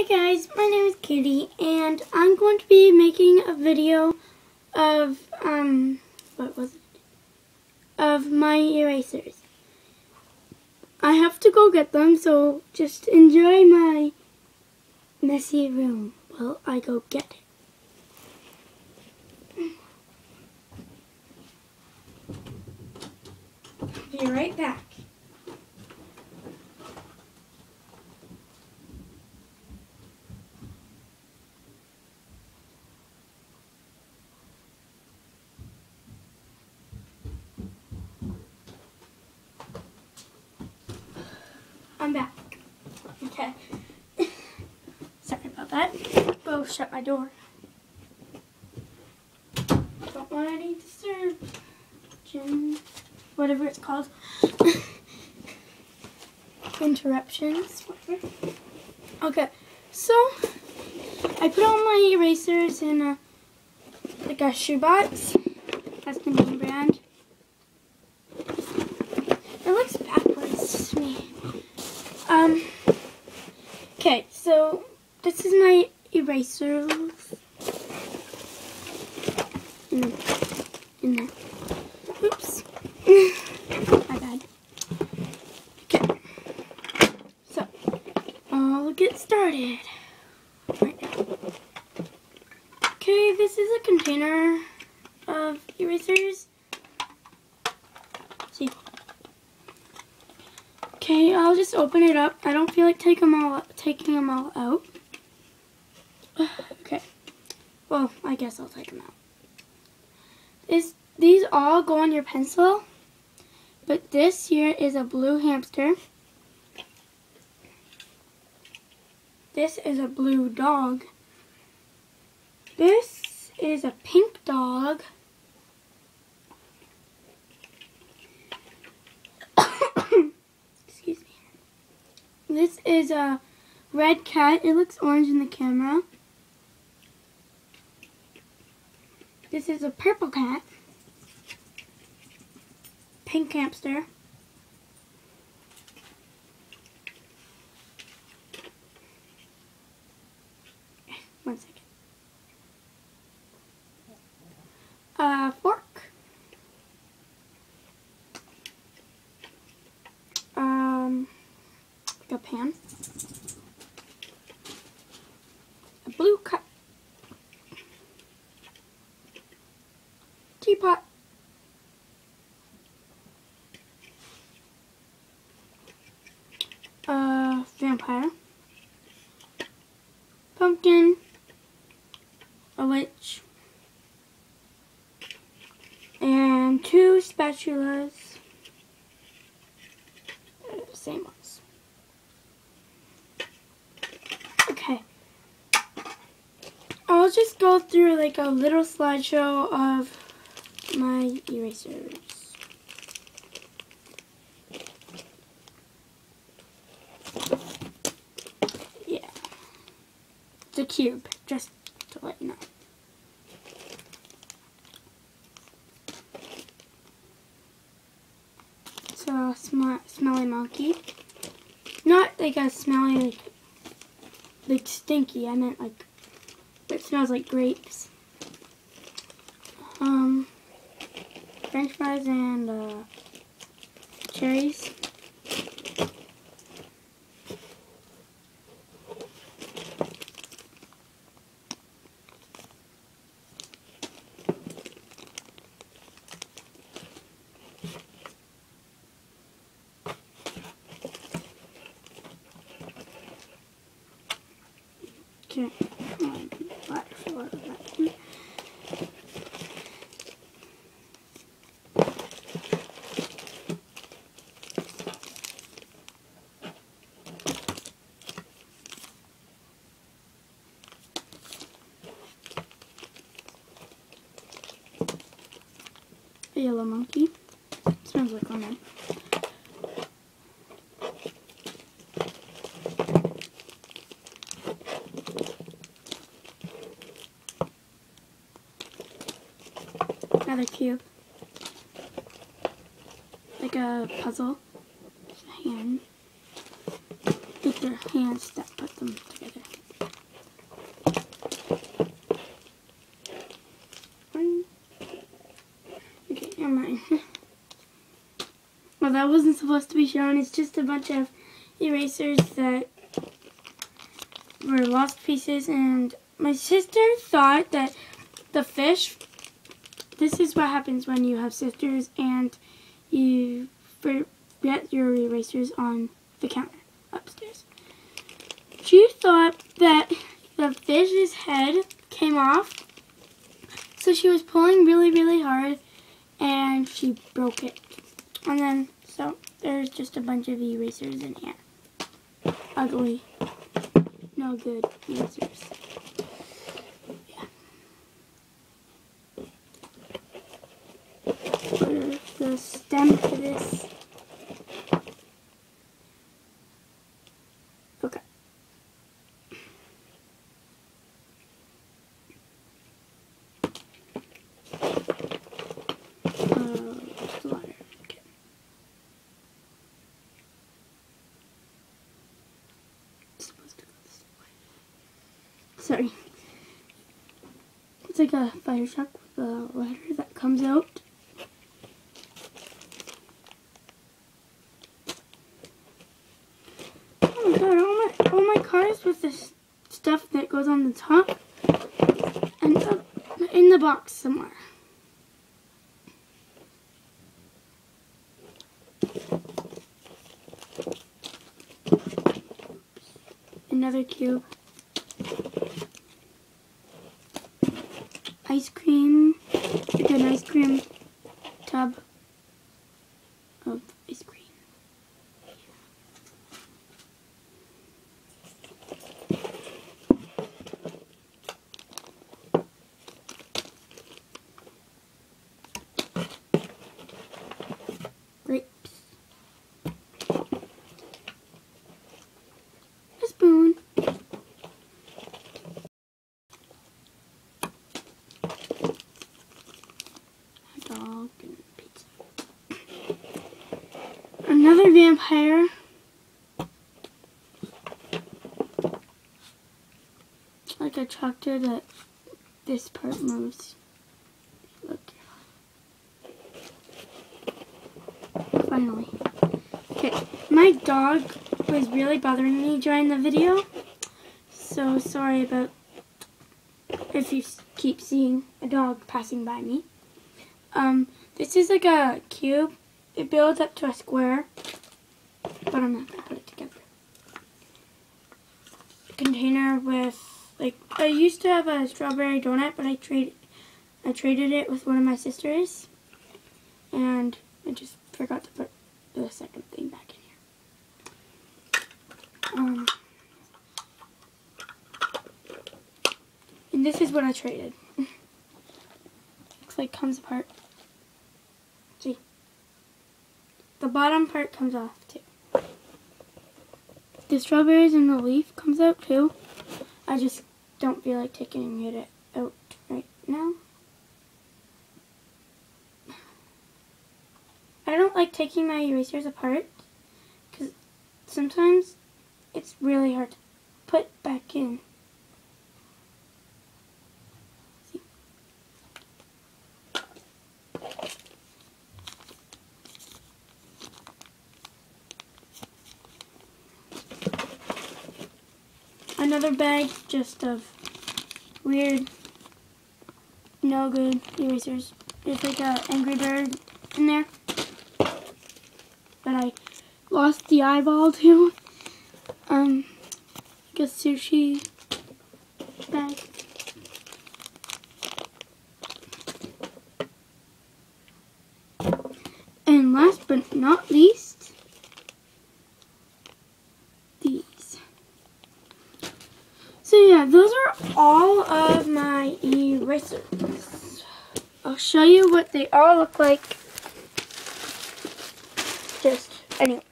Hi guys, my name is Kaitie and I'm going to be making a video of, um, what was it? Of my erasers. I have to go get them, so just enjoy my messy room while I go get it. Be right back. I'm back. Okay. Sorry about that. Go shut my door. Don't want any disturbance. Whatever it's called. Interruptions. Whatever. Okay. So, I put all my erasers in a, like a shoebox. That's the name brand. It looks backwards to me. Um, okay, so this is my eraser. In, in there. Oops. my bad. Okay. So, I'll get started right now. Okay, this is a container of erasers. See. Okay, I'll just open it up. I don't feel like take them all, taking them all out. Okay. Well, I guess I'll take them out. This, these all go on your pencil. But this here is a blue hamster. This is a blue dog. This is a pink dog. Excuse me. This is a red cat. It looks orange in the camera. This is a purple cat. Pink hamster. One second. A fork. Um, like a pan. A blue cup. Teapot. A vampire. Pumpkin. A witch. And two spatulas. Same ones. Okay. I'll just go through like a little slideshow of my erasers. Yeah. It's a cube, just to let you know. So, sm smelly monkey. Not like a smelly, like, like stinky. I meant like, it smells like grapes. Um, french fries and uh, cherries. Um, right, so right. A yellow monkey. Smells like lemon. Another cute. Like a puzzle. Hand. With their hands that put them together. Okay, never mind. well, that wasn't supposed to be shown. It's just a bunch of erasers that were lost pieces and my sister thought that the fish this is what happens when you have sisters and you forget your erasers on the counter upstairs. She thought that the fish's head came off. So she was pulling really, really hard and she broke it. And then, so there's just a bunch of erasers in here. Ugly. No good erasers. Yeah. The stem to this uh, sorry. It's like a fire truck with a ladder that comes out. Oh my god, all my, cars with this stuff that goes on the top and up in the box somewhere. Another cube. ice cream, like an ice cream tub of ice cream. Grapes. A spoon. Vampire. Like a tractor that this part moves. Look. Finally. Okay, my dog was really bothering me during the video. So sorry about if you keep seeing a dog passing by me. Um, this is like a cube. It builds up to a square, but I'm not going to put it together. Container with, like, I used to have a strawberry donut, but I traded, I traded it with one of my sisters, and I just forgot to put the second thing back in here. Um, and this is what I traded. Looks like comes apart. See? The bottom part comes off too. The strawberries and the leaf comes out too. I just don't feel like taking it out right now. I don't like taking my erasers apart because sometimes it's really hard to put back in. Another bag just of weird, no good erasers. There's like a Angry Bird in there that I lost the eyeball too. Um, like a sushi bag. And last but not least, So yeah, those are all of my erasers. I'll show you what they all look like just anywhere.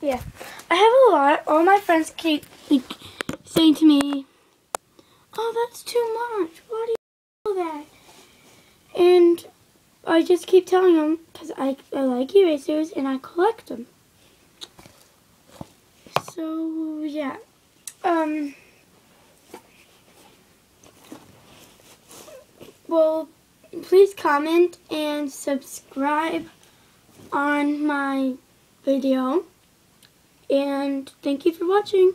Yeah, I have a lot. All my friends keep saying to me, oh, that's too much. Why do you do that? And I just keep telling them because I, I like erasers and I collect them. So, yeah. Um, well, please comment and subscribe on my video. And thank you for watching.